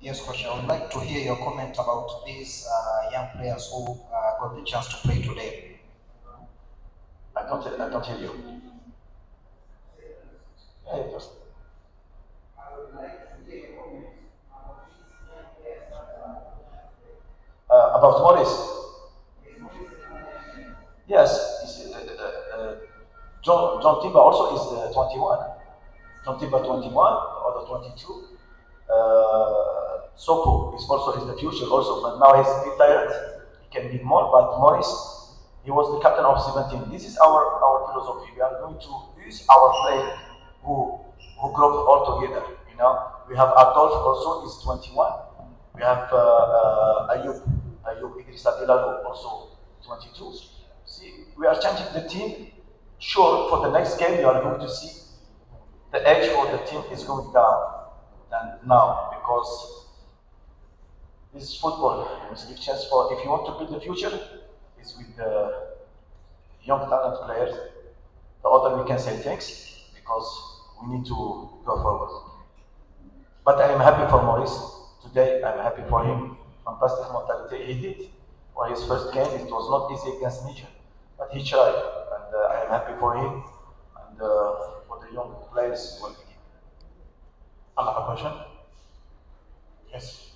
Yes, Coach, I would like to hear your comment about these uh, young players who uh, got the chance to play today. I don't, I don't hear you. Yeah, just. Uh, about Morris. Yes, uh, uh, uh, John, John Timber also is uh, 21. John Timber 21, the other 22. Soko is also is the future also, but now he's retired. He can be more, but Morris, he was the captain of 17. This is our, our philosophy. We are going to use our players who who grow all together. You know, we have Adolf also is 21. We have uh, uh, Ayub, Ayub Idris Abilalu also 22. See, we are changing the team. Sure, for the next game, you are going to see the age for the team is going down than now because this is football. It's a give chance for if you want to build the future, it's with the young talent players. The other we can say thanks because we need to go forward. But I am happy for Maurice. Today I'm happy for him. Fantastic mentality he did. For his first game, it was not easy against Niger, but he tried, and uh, I am happy for him and uh, for the young players. Another question? Yes.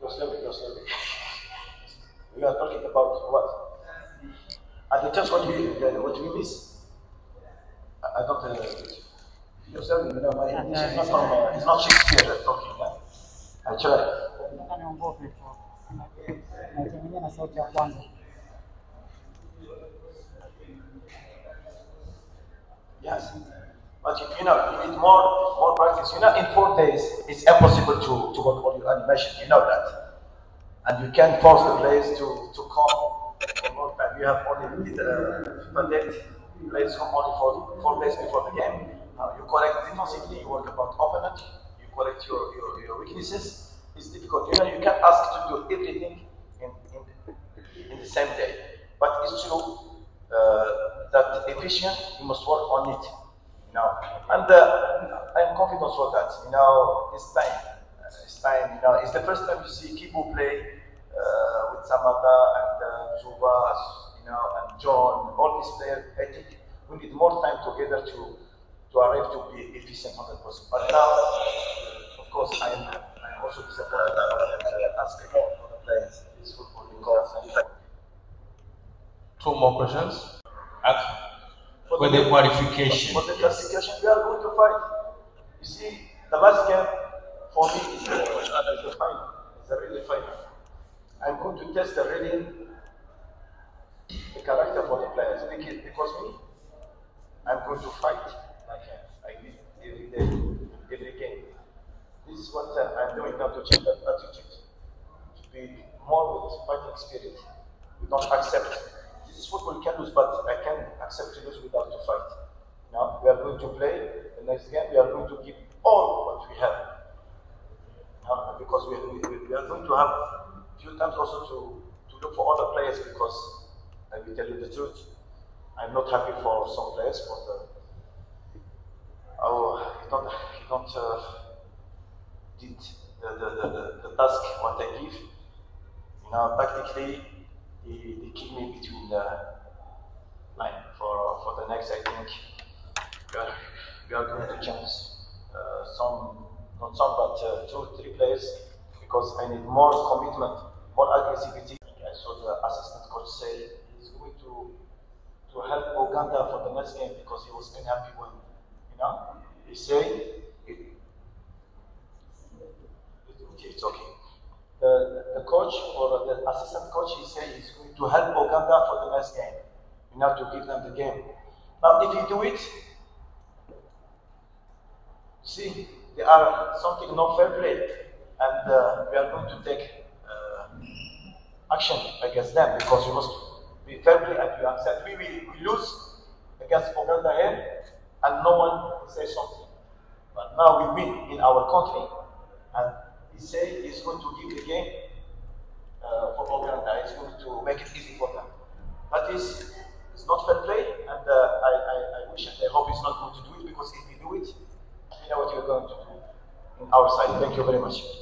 Go slowly, go slowly. We are talking about what? At the church, what we, the- what we miss? I I don't. Uh, slowly, you know, my English is not from. Uh, it's not Shakespeare talking. Huh? I try. Nataka niongope tu. Naitengenea na sauti ya kwanza. Yes. But if you know, you need more more practice. You know, in four days, it's impossible to, to work on your animation. You know that. And you can't force the players to, to come for more time. You have only uh. Players come only for four days before the game. Now you correct defensively, you work about opponent, you correct your, your, your weaknesses. It's difficult. You know, you can't ask to do everything in, in, in the same day. But it's true uh, that efficient, you must work on it. You know, and uh, I'm confident for that. You know, it's time. Uh, It's time. You know, it's the first time you see Kibu play uh, with Samatta and uh, Zuba, you know, and John. All these players. I think we need more time together to to arrive to be efficient 100%. But now, of course, I am I am also disappointed about the aspect of the players. It's football because. Two more questions. At For with the qualification. For the classification, we are going to fight. You see, the last game for me is the, the final. It's a really final. I'm going to test the really the character for the players because, because me, I'm going to fight like I did every day, every game. This is what I'm doing now to change that attitude, to be more with fighting spirit. We don't accept. This is football, we can lose, but I can accept to lose without to fight. Now we are going to play the next game. We are going to give all what we have. Now, because we, we, we are going to have few times also to, to look for other players because I will tell you the truth. I'm not happy for some players for the oh he don't he don't uh, did the, the, the, the, task what I give. You know, tactically they, they keep me between the line for for the next I think we are, we are going to change uh, some not some but uh, two three players because I need more commitment, more aggressivity. I saw the assistant coach say he's going to to help Uganda for the next game because he was unhappy when you know he said it, okay, it's okay. The, the coach or the assistant coach, he said he's going to help Uganda for the next game. You know, to give them the game. Now, if you do it, see, there are something not fair play, and uh, we are going to take uh, action against them because we must be fair play and we accept. We, we, we lose against Uganda here and no one says something. But now we win in our country and he say he's going to give the game uh, for Uganda. He's going to make it easy for them. Is, it's not fair play and uh, I, I, I wish and I hope he's not going to do it because if he do it, you know what you're going to do in our side. Thank you very much.